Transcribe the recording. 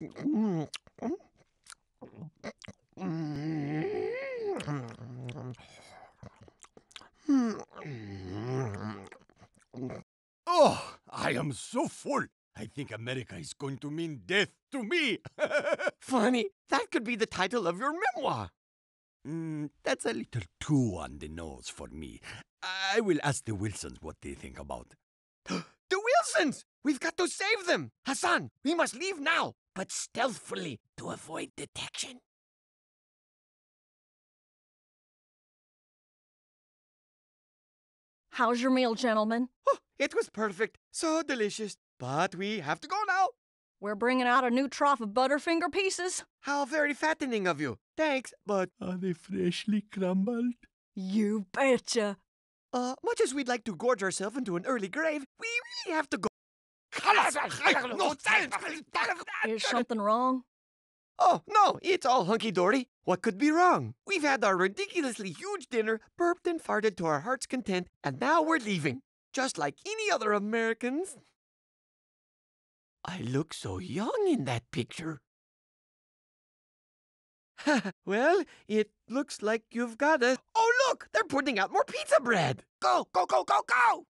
Oh, I am so full. I think America is going to mean death to me. Funny, that could be the title of your memoir. Mm, that's a little too on the nose for me. I will ask the Wilsons what they think about. The Wilsons! We've got to save them! Hassan, we must leave now, but stealthily to avoid detection. How's your meal, gentlemen? Oh, it was perfect. So delicious. But we have to go now. We're bringing out a new trough of Butterfinger pieces. How very fattening of you. Thanks, but Are they freshly crumbled? You betcha. uh, much as we'd like to gorge ourselves into an early grave, we really have to go. Is something wrong? Oh, no, it's all hunky dory. What could be wrong? We've had our ridiculously huge dinner, burped and farted to our heart's content, and now we're leaving. Just like any other Americans. I look so young in that picture. well, it looks like you've got a. Oh, look! They're putting out more pizza bread! Go, go, go, go, go!